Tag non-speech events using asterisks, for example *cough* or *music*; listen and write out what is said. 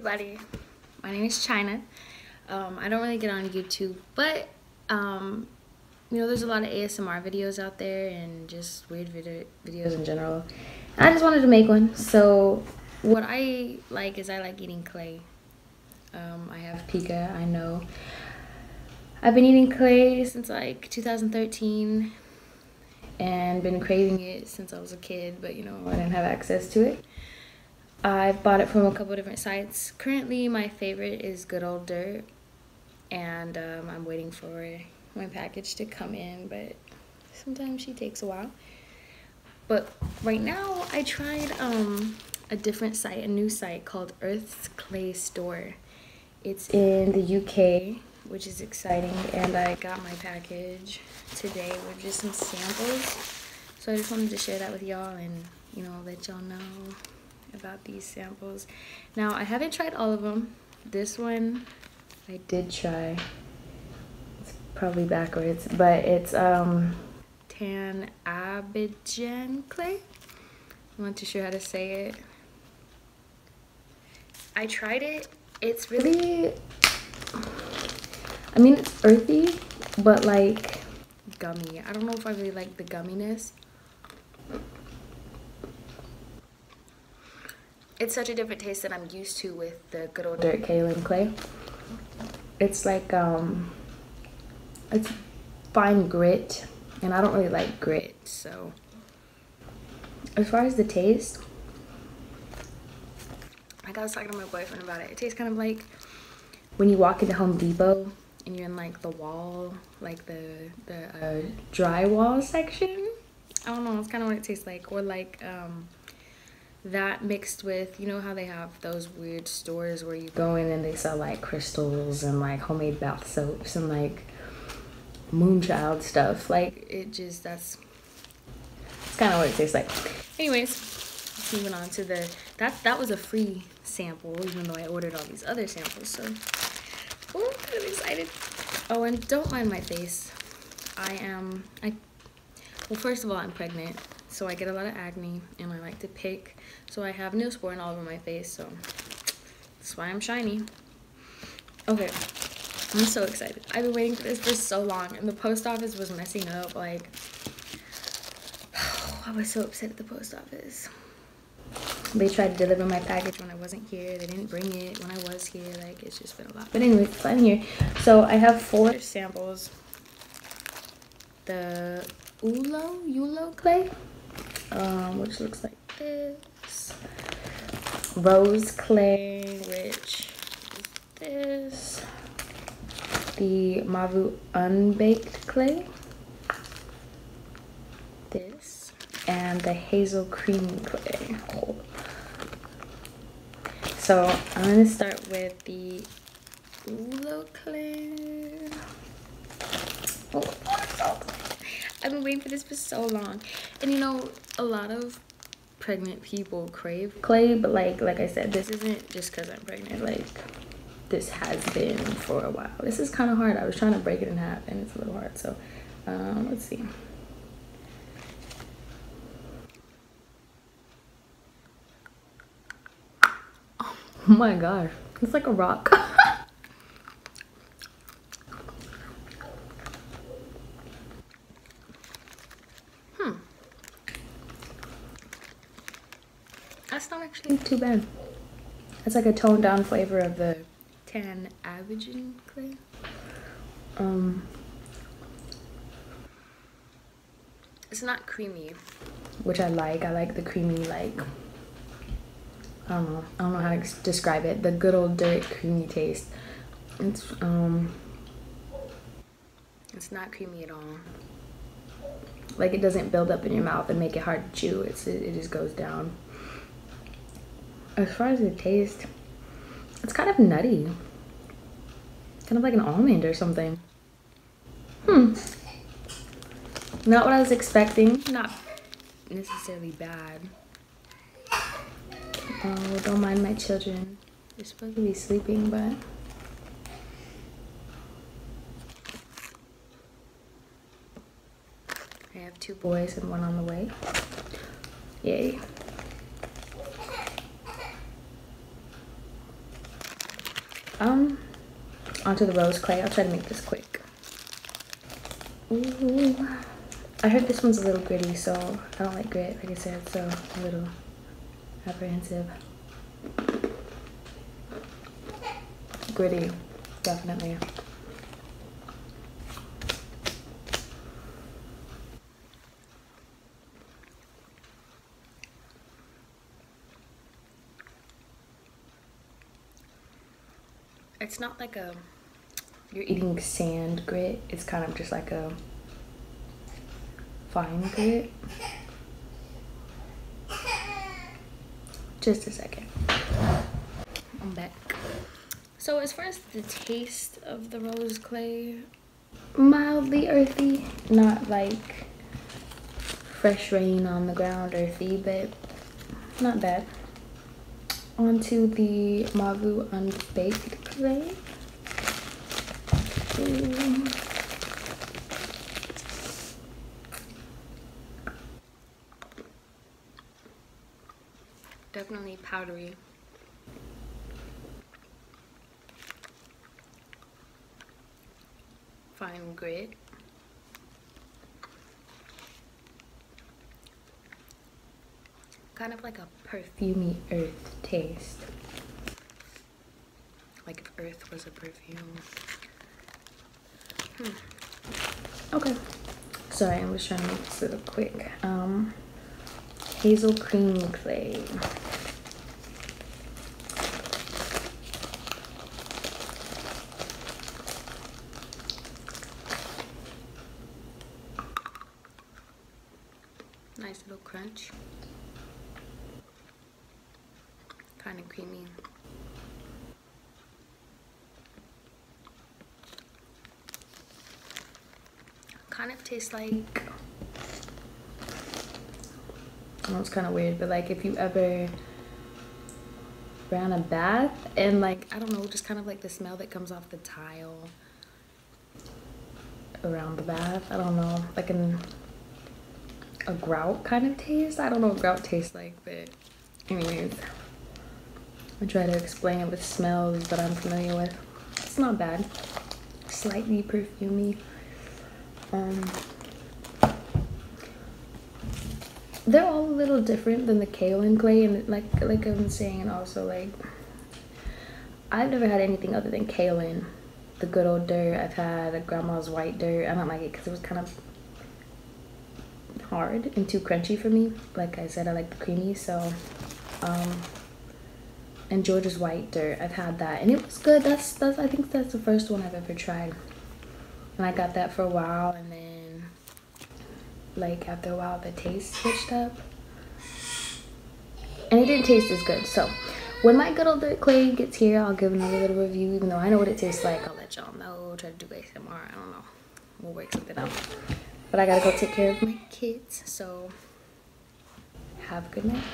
everybody. My name is Chyna. Um, I don't really get on YouTube, but um, you know, there's a lot of ASMR videos out there and just weird video videos in general. And I just wanted to make one. So what I like is I like eating clay. Um, I have pica, I know. I've been eating clay since like 2013 and been craving it since I was a kid, but you know, I didn't have access to it. I bought it from a couple different sites. Currently, my favorite is Good Old Dirt, and um, I'm waiting for my package to come in, but sometimes she takes a while. But right now, I tried um, a different site, a new site called Earth's Clay Store. It's in the UK, which is exciting, and I got my package today with just some samples. So I just wanted to share that with y'all and, you know, let y'all know about these samples. Now, I haven't tried all of them. This one I did try. It's probably backwards, but it's um, Tan Abidjan clay. I'm not too sure how to say it. I tried it. It's really, I mean, it's earthy, but like gummy. I don't know if I really like the gumminess. It's such a different taste than I'm used to with the good old dirt kaolin clay. It's like um, it's fine grit, and I don't really like grit. So as far as the taste, like I was talking to my boyfriend about it. It tastes kind of like when you walk into Home Depot and you're in like the wall, like the the uh, drywall section. I don't know. It's kind of what it tastes like, or like um that mixed with you know how they have those weird stores where you go in and they sell like crystals and like homemade bath soaps and like moonchild stuff. Like it just that's it's kind of what it tastes like. Anyways moving on to the that that was a free sample even though i ordered all these other samples so. Oh i'm kind of excited. Oh and don't mind my face. I am i well first of all i'm pregnant so I get a lot of acne and I like to pick. So I have Neosporin all over my face, so that's why I'm shiny. Okay, I'm so excited. I've been waiting for this for so long and the post office was messing up. Like, *sighs* I was so upset at the post office. They tried to deliver my package when I wasn't here. They didn't bring it when I was here. Like, it's just been a lot. But anyway, I'm here. So I have four samples. The Ulo, Ulo clay um, which looks like this. Rose clay, which is this. The Mavu unbaked clay. This. And the hazel cream clay. So I'm gonna start with the Ulo clay. Oh, I've been waiting for this for so long. And you know, a lot of pregnant people crave clay, but like like I said, this isn't just because I'm pregnant. Like this has been for a while. This is kind of hard. I was trying to break it in half and it's a little hard. So um, let's see. Oh my gosh, it's like a rock. *laughs* That's not actually too bad. It's like a toned down flavor of the Tan Abidjan clay. Um, it's not creamy, which I like. I like the creamy, like, I don't know. I don't know how to describe it. The good old dirt creamy taste. It's, um, it's not creamy at all. Like it doesn't build up in your mouth and make it hard to chew. It's, it, it just goes down as far as the taste, it's kind of nutty. Kind of like an almond or something. Hmm. Not what I was expecting. Not necessarily bad. Oh, don't mind my children. They're supposed to be sleeping, but... I have two boys and one on the way. Yay. Um, onto the rose clay. I'll try to make this quick. Ooh. I heard this one's a little gritty, so I don't like grit, like I said, so a little apprehensive. Gritty, definitely. It's not like a you're eating sand grit. It's kind of just like a fine grit. Just a second. I'm back. So as far as the taste of the rose clay, mildly earthy, not like fresh rain on the ground earthy, but not bad. Onto the Mavu unbaked Ooh. Definitely powdery. Fine grit. Kind of like a perfumey earth taste. Like if earth was a perfume. Hmm. Okay. Sorry, I'm just trying to make this a little quick. Um, hazel cream clay. Nice little crunch. Kind of creamy. Kind of tastes like I know it's kind of weird, but like if you ever ran a bath and like I don't know, just kind of like the smell that comes off the tile around the bath. I don't know, like an a grout kind of taste. I don't know what grout tastes like, but anyways, I try to explain it with smells that I'm familiar with. It's not bad. Slightly perfumey. Um, they're all a little different than the kaolin clay and like like i'm saying and also like i've never had anything other than kaolin the good old dirt. I've had grandma's white dirt. I don't like it because it was kind of hard and too crunchy for me. Like i said i like the creamy so um and georgia's white dirt. I've had that and it was good. That's that's i think that's the first one i've ever tried and i got that for a while and then like after a while the taste switched up. And it didn't taste as good. So when my good old dirt clay gets here i'll give another little review. Even though i know what it tastes like i'll let y'all know. Try to do asmr i don't know. We'll work something out. But i gotta go take care of my kids. So have a good night